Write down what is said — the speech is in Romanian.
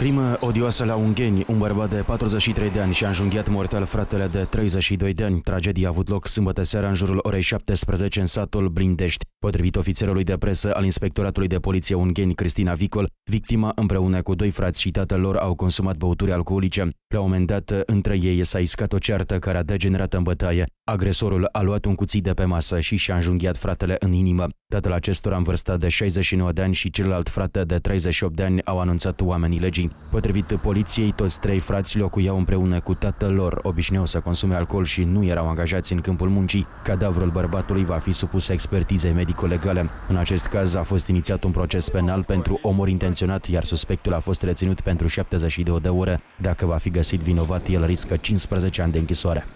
Crimă odioasă la Ungheni. Un bărbat de 43 de ani și-a înjunghiat mortal fratele de 32 de ani. Tragedia a avut loc sâmbătă seara în jurul orei 17 în satul Blindești. Potrivit ofițerului de presă al Inspectoratului de Poliție Ungheni, Cristina Vicol, victima împreună cu doi frați și tatăl lor au consumat băuturi alcoolice. La un moment dat, între ei s-a iscat o ceartă care a degenerat în bătaie. Agresorul a luat un cuțit de pe masă și și-a înjunghiat fratele în inimă. Tatăl acestora în vârstă de 69 de ani și celălalt frate de 38 de ani au anunțat oamenii legii. Potrivit poliției, toți trei frați locuiau împreună cu tatăl lor, obișnuiau să consume alcool și nu erau angajați în câmpul muncii. Cadavrul bărbatului va fi supus expertizei medico-legale. În acest caz a fost inițiat un proces penal pentru omor intenționat, iar suspectul a fost reținut pentru 72 de ore. Dacă va fi găsit vinovat, el riscă 15 ani de închisoare.